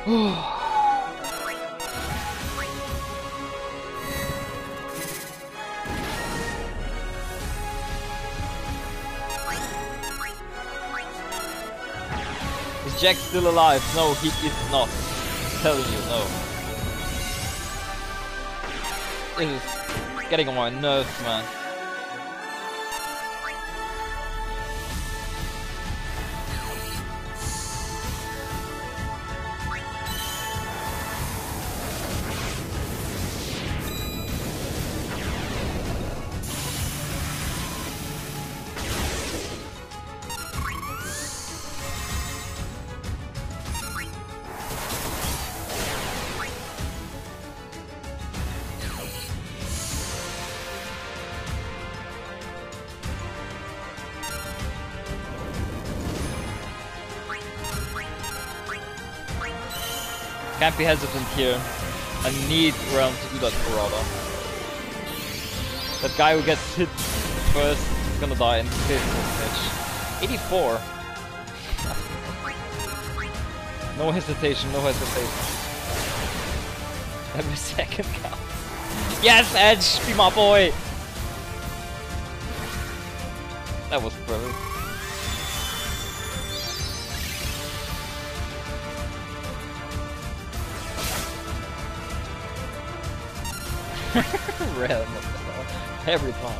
Is Jack still alive? No, he is not. I'm telling you, no. This is getting on my nerves, man. Can't be hesitant here. I need Realm to do that Parada. That guy who gets hit first is gonna die in fifth match. 84. no hesitation, no hesitation. Every second counts. Yes, Edge, be my boy. That was brilliant. Red every time.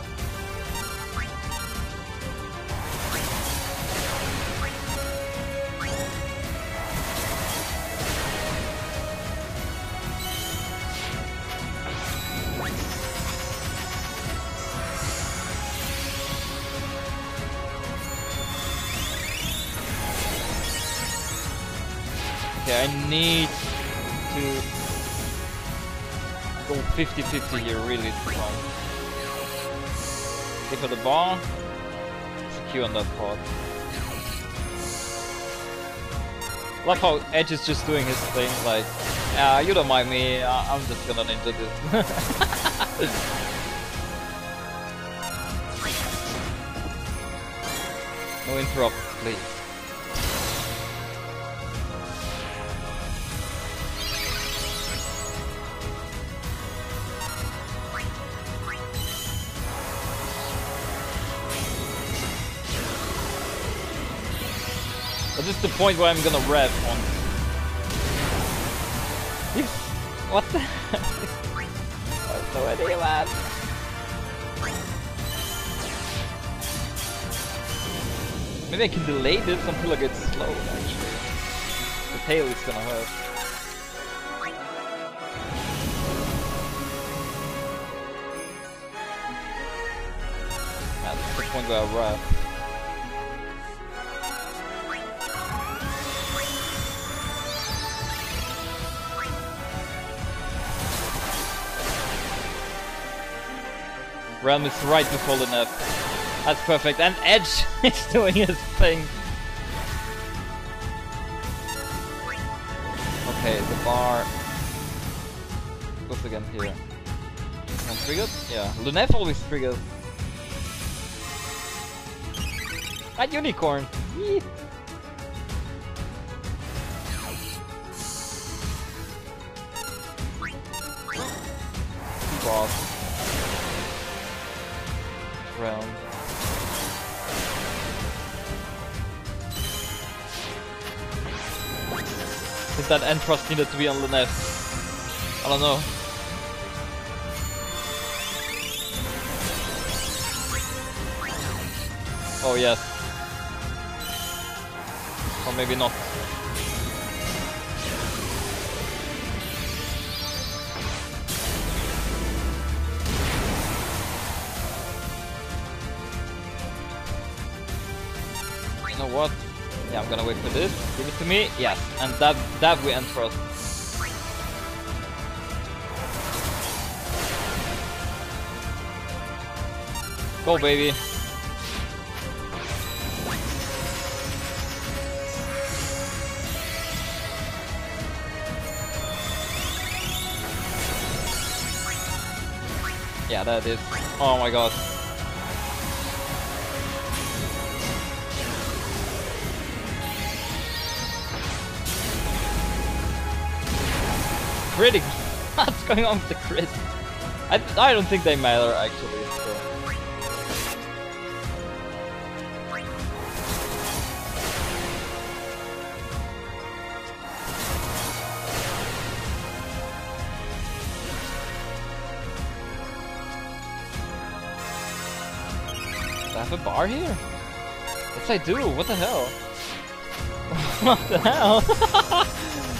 Okay, I need to go 50-50 here really strong. Get for the bar, secure on that part. Love how Edge is just doing his thing, like, ah, you don't mind me, uh, I'm just gonna ninja this. no interrupt, please. But is the point where I'm gonna rev on. What the? I man. Maybe I can delay this until I get slow, actually. The tail is gonna hurt. Point where I rev. Realm is right before the nerf. That's perfect. And Edge is doing his thing. Okay, the bar goes again here. One triggered? Yeah. Lunef always triggers. And unicorn. Yee. Boss. Realm. If that Entrust needed to be on Lunef. I don't know. Oh yes. Or maybe not. What? Yeah, I'm gonna wait for this. Give it to me. Yes. And that that we end first. Go baby. Yeah, that is. Oh my god. Critic? What's going on with the crit? I, I don't think they matter actually. So. Do I have a bar here? Yes I do, what the hell? what the hell?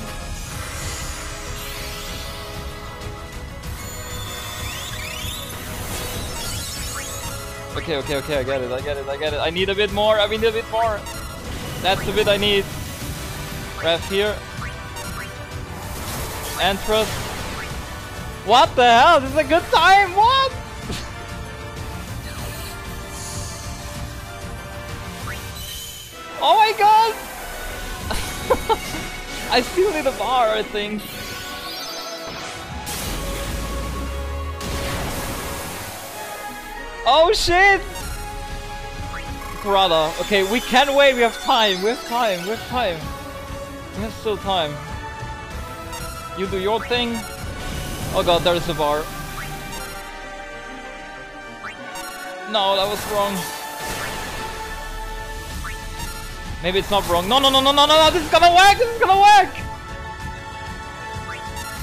Okay, okay, okay, I get it, I get it, I get it. I need a bit more, I need a bit more. That's the bit I need. Grab here. Anthrus. What the hell? This is a good time, what? oh my god! I still need a bar, I think. Oh shit! Brother, okay, we can wait, we have time, we have time, we have time. We have still time. You do your thing. Oh god, there's a bar. No, that was wrong. Maybe it's not wrong. No, No, no, no, no, no, no, this is gonna work, this is gonna work!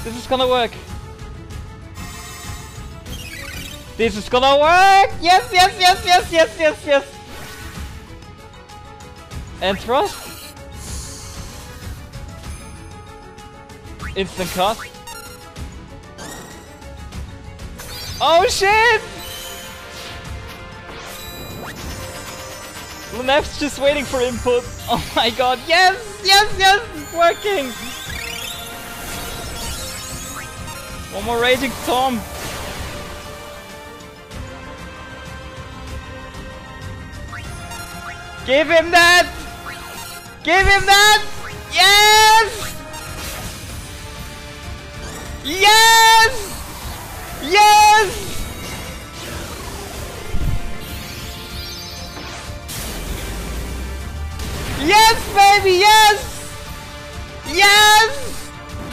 This is gonna work. This is gonna work! Yes, yes, yes, yes, yes, yes, yes! Entrust. Instant cut. Oh shit! Lunef's just waiting for input. Oh my god, yes, yes, yes, working! One more Raging Storm. Give him that! Give him that! Yes! Yes! Yes! Yes, baby, yes! Yes!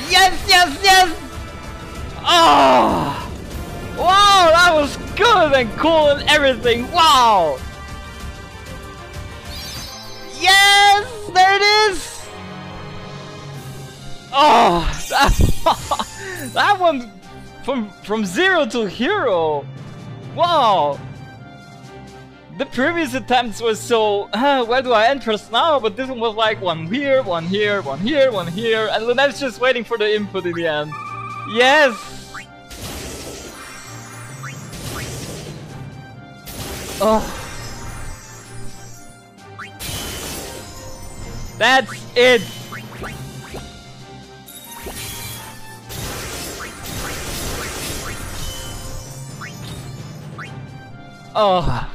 Yes, yes, yes! Oh! Wow, that was good and cool and everything! Wow! Oh, that, that one from from zero to hero. Wow. The previous attempts were so, uh, where do I enter now? But this one was like one here, one here, one here, one here, and Lunef's just waiting for the input in the end. Yes! Oh. That's it! Oh.